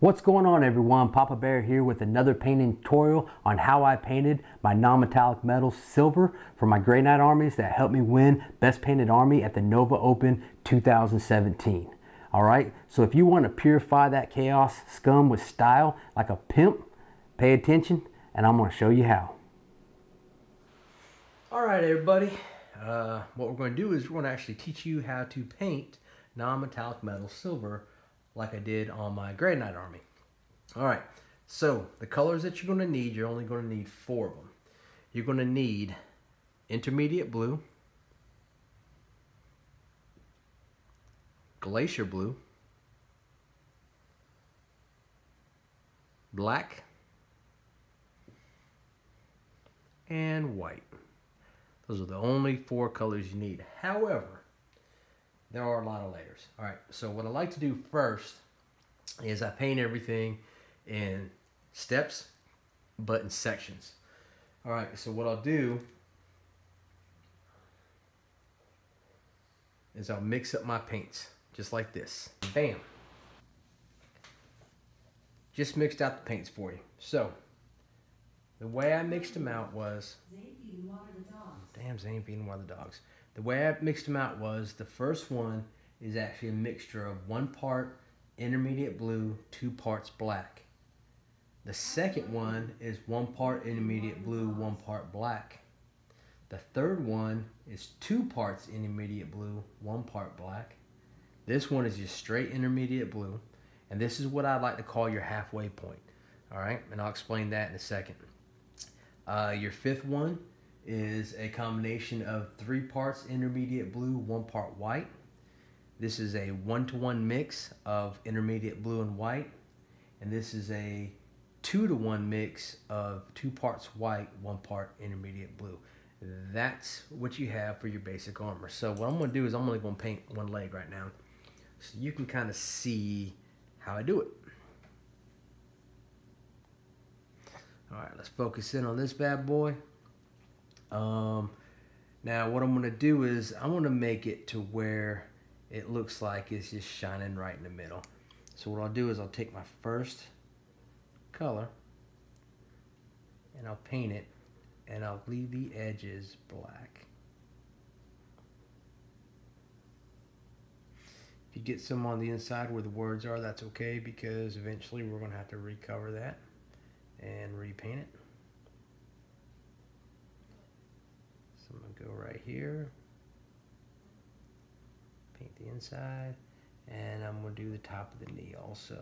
What's going on everyone? Papa Behre here with another painting tutorial on how I painted my non-metallic metal silver for my Grey Knight armies that helped me win Best Painted Army at the Nova Open 2017. Alright, so if you want to purify that chaos scum with style like a pimp, pay attention and I'm going to show you how. Alright everybody, uh, what we're going to do is we're going to actually teach you how to paint non-metallic metal silver like I did on my Grey Knight army. All right, so the colors that you're going to need, you're only going to need four of them. You're going to need intermediate blue, glacier blue, black, and white. Those are the only four colors you need. However, there are a lot of layers. All right, so what I like to do first is I paint everything in steps, but in sections. All right, so what I'll do is I'll mix up my paints just like this. Bam. Just mixed out the paints for you. So, the way I mixed them out was... Damn, Zane feeding water the dogs. The way I mixed them out was the first one is actually a mixture of one part intermediate blue, two parts black. The second one is one part intermediate blue, one part black. The third one is two parts intermediate blue, one part black. This one is just straight intermediate blue. And this is what I like to call your halfway point. All right, and I'll explain that in a second. Uh, your fifth one is a combination of three parts intermediate blue, one part white. This is a one-to-one -one mix of intermediate blue and white. And this is a two-to-one mix of two parts white, one part intermediate blue. That's what you have for your basic armor. So what I'm going to do is I'm only going to paint one leg right now. So you can kind of see how I do it. All right, let's focus in on this bad boy. Um, now what I'm going to do is going to make it to where it looks like it's just shining right in the middle. So what I'll do is I'll take my first color and I'll paint it and I'll leave the edges black. If you get some on the inside where the words are, that's okay because eventually we're going to have to recover that and repaint it. So I'm going to go right here, paint the inside, and I'm going to do the top of the knee also.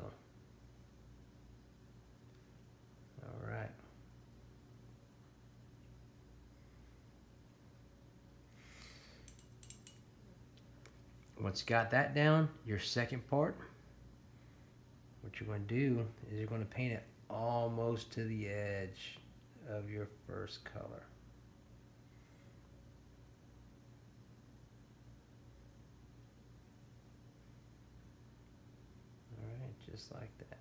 All right. Once you got that down, your second part, what you're going to do is you're going to paint it almost to the edge of your first color. All right, just like that.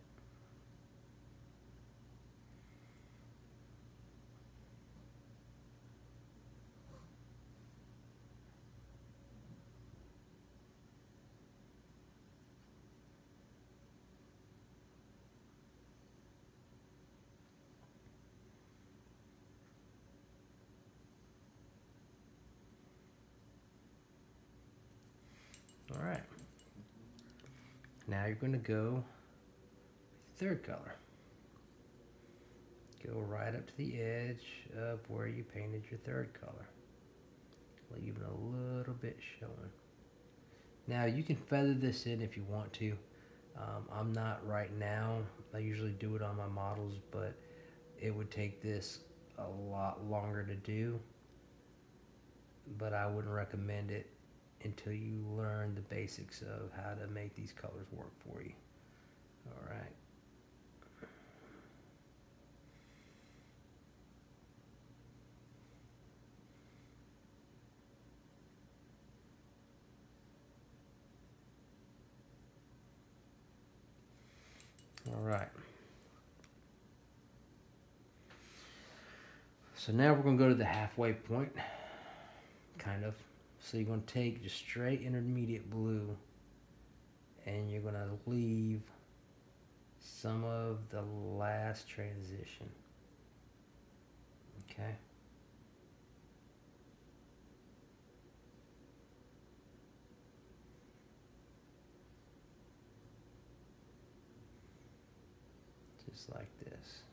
All right. Now you're going to go third color. Go right up to the edge of where you painted your third color. Leaving a little bit showing. Now you can feather this in if you want to. Um, I'm not right now. I usually do it on my models, but it would take this a lot longer to do. But I wouldn't recommend it until you learn the basics of how to make these colors work for you. All right. All right. So now we're going to go to the halfway point, kind of. So you're going to take just straight intermediate blue and you're going to leave some of the last transition. Okay. Just like this.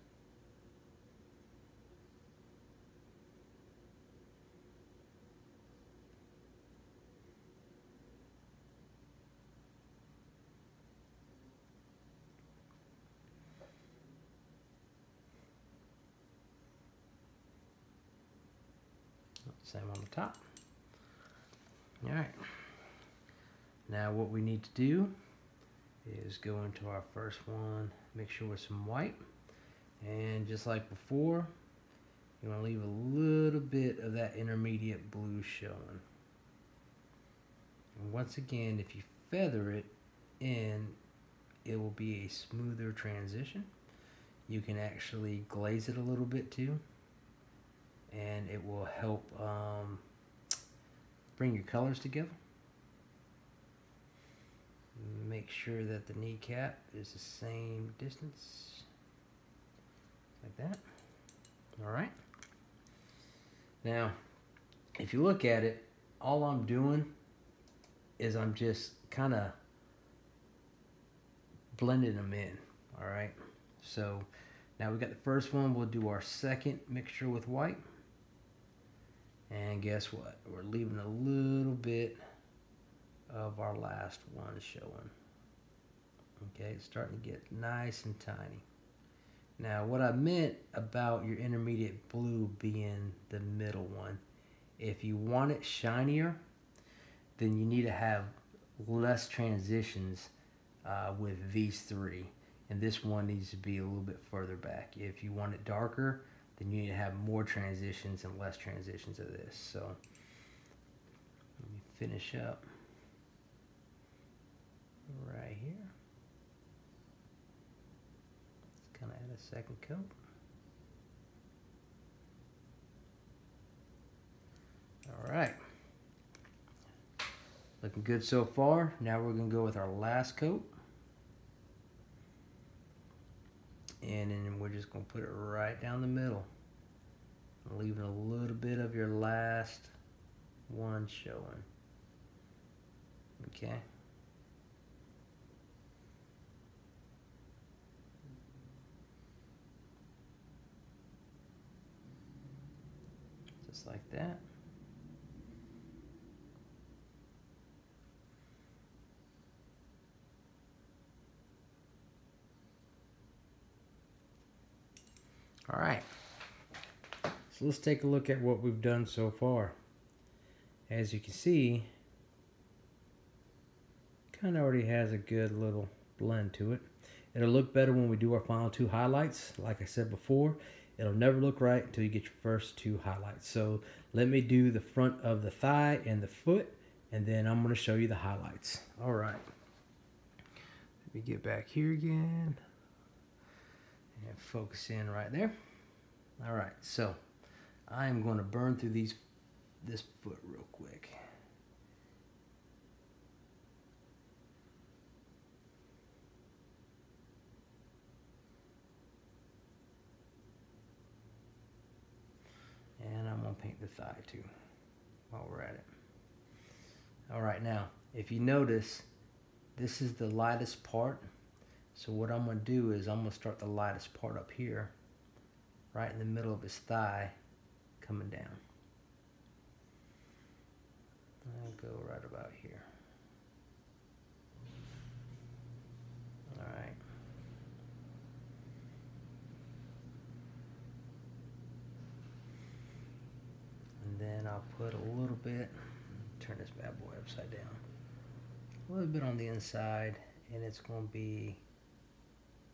Same on the top. All right. Now what we need to do is go into our first one, make sure with some white. And just like before, you want to leave a little bit of that intermediate blue showing. And once again, if you feather it in, it will be a smoother transition. You can actually glaze it a little bit too and it will help um, bring your colors together. Make sure that the kneecap is the same distance, like that. All right. Now, if you look at it, all I'm doing is I'm just kind of blending them in. All right. So now we got the first one. We'll do our second mixture with white. And guess what? We're leaving a little bit of our last one showing. Okay, it's starting to get nice and tiny. Now, what I meant about your intermediate blue being the middle one, if you want it shinier, then you need to have less transitions uh, with these three. And this one needs to be a little bit further back. If you want it darker, then you need to have more transitions and less transitions of this. So let me finish up right here. Kind of add a second coat. All right. Looking good so far. Now we're going to go with our last coat. And then we're just going to put it right down the middle. Leaving a little bit of your last one showing. Okay? Just like that All right. So let's take a look at what we've done so far. As you can see, kind of already has a good little blend to it. It'll look better when we do our final two highlights. Like I said before, it'll never look right until you get your first two highlights. So let me do the front of the thigh and the foot, and then I'm going to show you the highlights. All right. Let me get back here again and focus in right there. All right, so I'm going to burn through these this foot real quick. And I'm going to paint the thigh too while we're at it. All right, now, if you notice, this is the lightest part so what I'm going to do is I'm going to start the lightest part up here, right in the middle of his thigh, coming down. I'll go right about here. Alright. And then I'll put a little bit, turn this bad boy upside down, a little bit on the inside, and it's going to be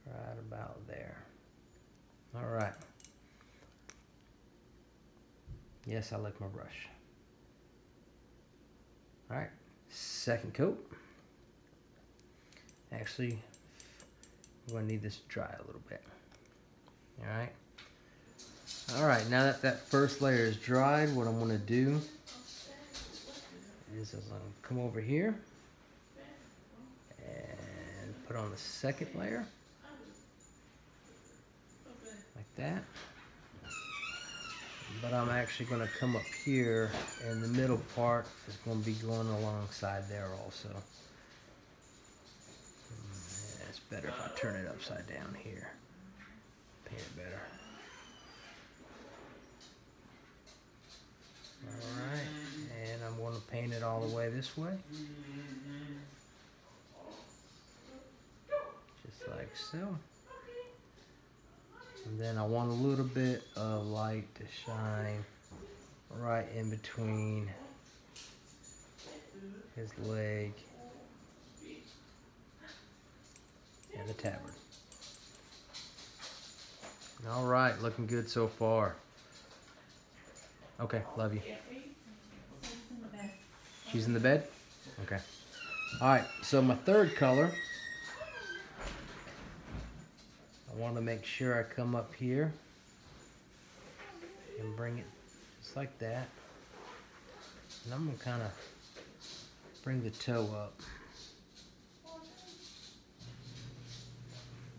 Right about there. All right. Yes, I like my brush. All right, second coat. Actually, we're gonna need this to dry a little bit. All right. All right, now that that first layer is dried, what I'm gonna do is I'm gonna come over here and put on the second layer, like that. But I'm actually gonna come up here and the middle part is gonna be going alongside there also. It's better if I turn it upside down here. Paint it better. Alright, and I'm going to paint it all the way this way. Just like so. And then I want a little bit of light to shine right in between his leg and the tabard. All right, looking good so far. Okay, love you. She's in the bed? Okay. All right, so my third color, I want to make sure I come up here and bring it just like that. And I'm going to kind of bring the toe up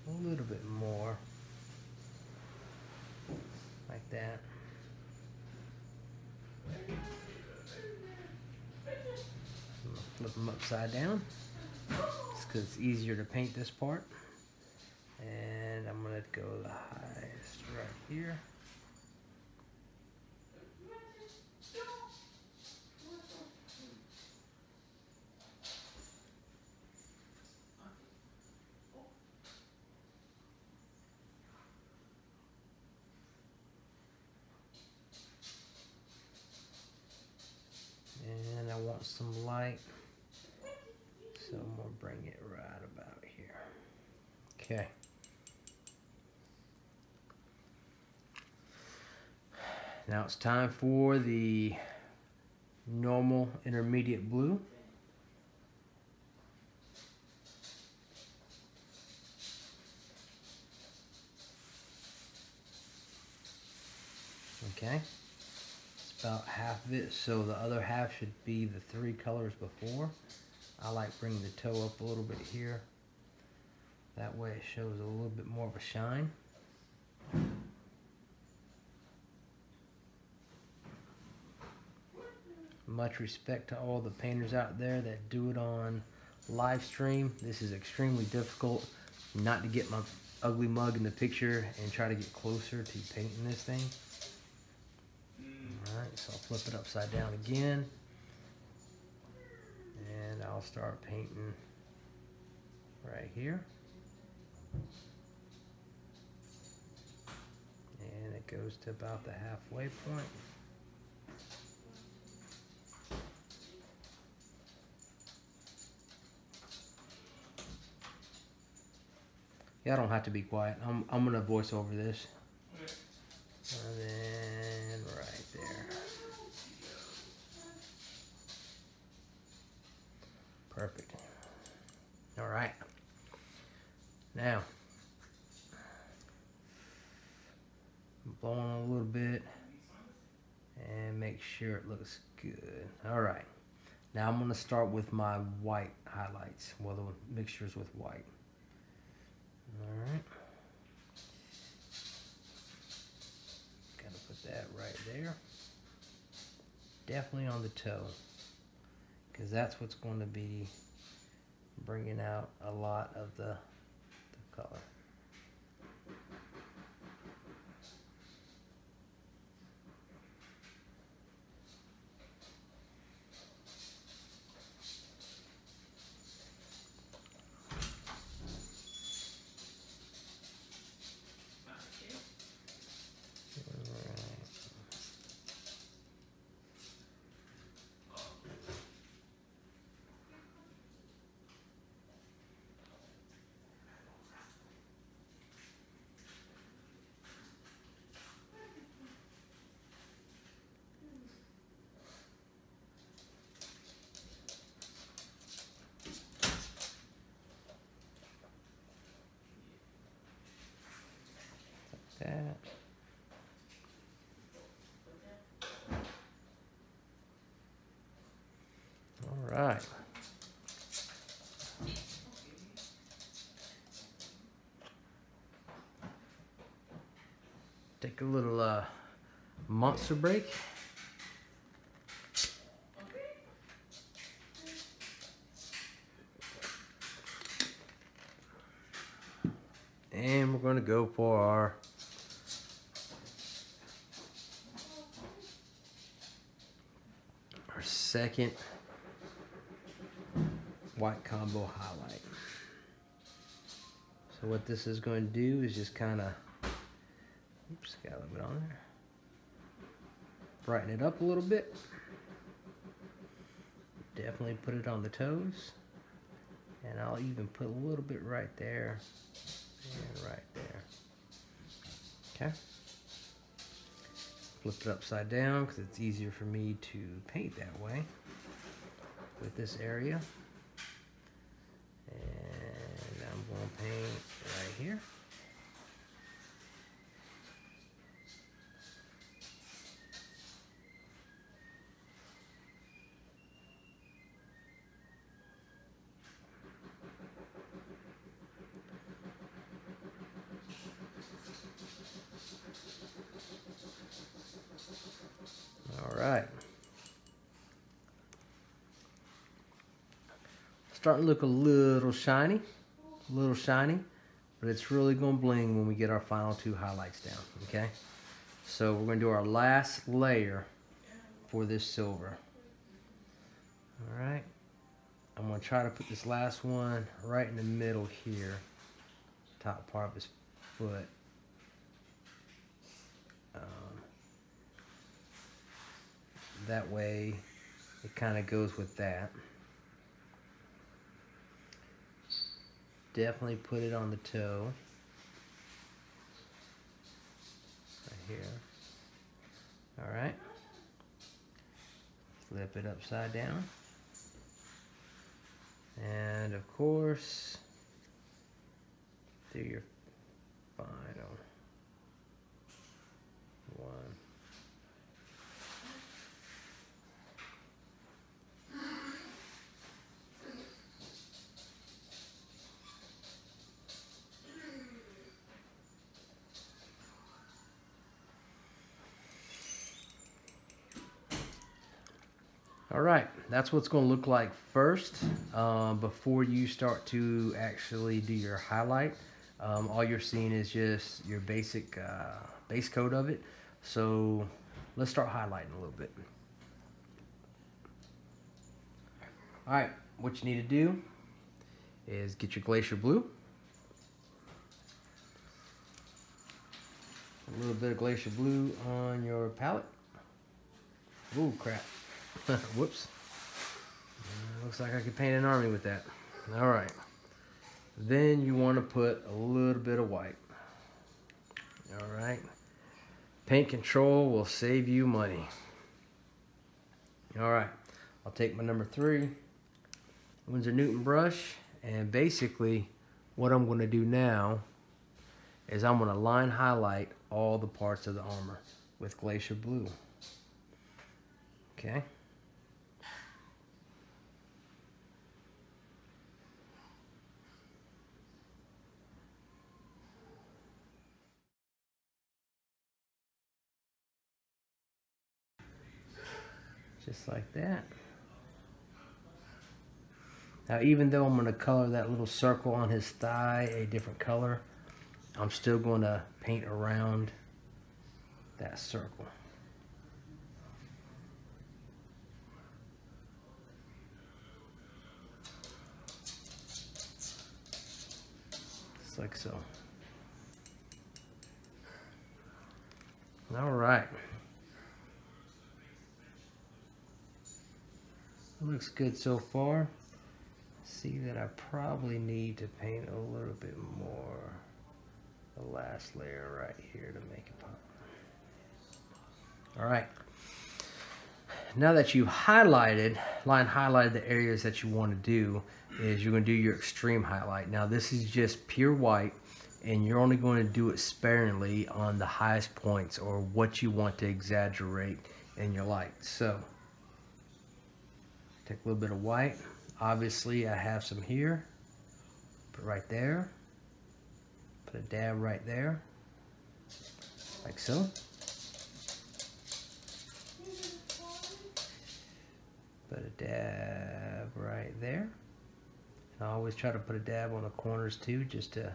a little bit more, like that. flip them upside down just because it's easier to paint this part go the highest right here and I want some light so I'm gonna bring it right about here. Okay. Now it's time for the normal intermediate blue. Okay. It's about half of it, so the other half should be the three colors before. I like bringing the toe up a little bit here. That way it shows a little bit more of a shine. Much respect to all the painters out there that do it on live stream. This is extremely difficult not to get my ugly mug in the picture and try to get closer to painting this thing. Alright, so I'll flip it upside down again and I'll start painting right here. And it goes to about the halfway point. I don't have to be quiet. I'm, I'm going to voice over this. And then right there. Perfect. All right. Now, blow on a little bit and make sure it looks good. All right. Now I'm going to start with my white highlights. Well, the mixtures with white. All right. Gotta put that right there. Definitely on the toe because that's what's going to be bringing out a lot of the, the color. A little uh, monster break. And we're going to go for our our second white combo highlight. So what this is going to do is just kind of, bit on there. Brighten it up a little bit. Definitely put it on the toes. And I'll even put a little bit right there and right there. Okay. Flip it upside down because it's easier for me to paint that way with this area. And I'm going to paint right here. All right. Starting to look a little shiny, a little shiny, but it's really gonna bling when we get our final two highlights down, okay? So we're gonna do our last layer for this silver. All right. I'm gonna try to put this last one right in the middle here, top part of his foot. Um, that way it kind of goes with that. Definitely put it on the toe. Right here. All right. Flip it upside down. And of course, do your final one. All right, that's what's going to look like first um, before you start to actually do your highlight. Um, all you're seeing is just your basic uh, base coat of it. So let's start highlighting a little bit. All right, what you need to do is get your Glacier Blue. A little bit of Glacier Blue on your palette. Ooh, crap. Whoops. Uh, looks like I could paint an army with that. All right. Then you want to put a little bit of white. All right. Paint control will save you money. All right. I'll take my number three Winsor Newton brush. And basically what I'm going to do now is I'm going to line highlight all the parts of the armor with Glacier Blue. Okay. Just like that. Now even though I'm going to color that little circle on his thigh a different color, I'm still going to paint around that circle. Just like so. All right. Looks good so far. See that I probably need to paint a little bit more. The last layer right here to make it pop. All right. Now that you've highlighted, line highlighted the areas that you want to do, is you're going to do your extreme highlight. Now this is just pure white and you're only going to do it sparingly on the highest points or what you want to exaggerate in your light. So take a little bit of white. Obviously I have some here. Put right there. Put a dab right there. Like so. Put a dab right there. I always try to put a dab on the corners too, just to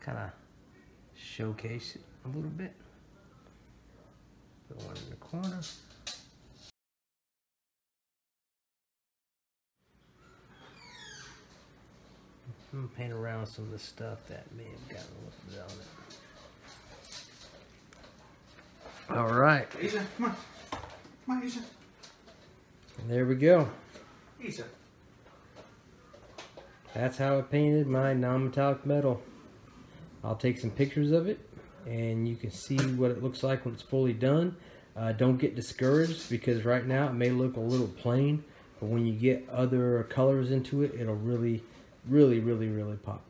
kind of showcase it a little bit. Put one in the corner. I'm gonna paint around some of the stuff that may have gotten lifted on it. All right. Isa, come on. Come on, Isa. And there we go. Isa. That's how I painted my non-metallic metal. I'll take some pictures of it and you can see what it looks like when it's fully done. Uh, don't get discouraged because right now it may look a little plain, but when you get other colors into it, it'll really, really, really, really pop.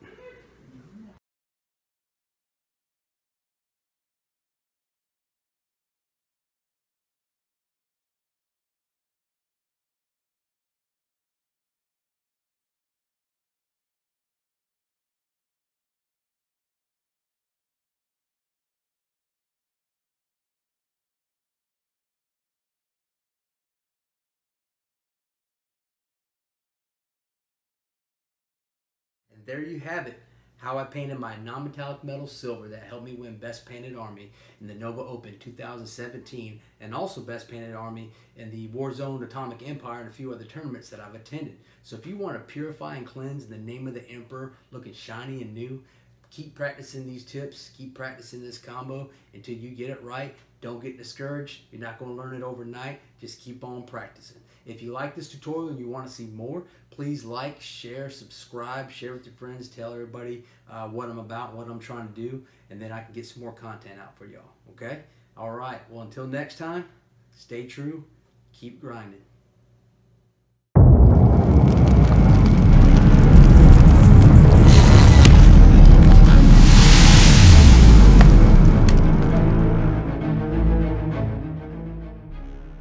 There you have it. How I painted my non-metallic metal silver that helped me win Best Painted Army in the Nova Open 2017 and also Best Painted Army in the Warzone Atomic Empire and a few other tournaments that I've attended. So if you want to purify and cleanse in the name of the Emperor looking shiny and new, keep practicing these tips, keep practicing this combo until you get it right. Don't get discouraged. You're not going to learn it overnight. Just keep on practicing. If you like this tutorial and you want to see more, please like, share, subscribe, share with your friends, tell everybody uh, what I'm about, what I'm trying to do, and then I can get some more content out for y'all. Okay? All right. Well, until next time, stay true, keep grinding.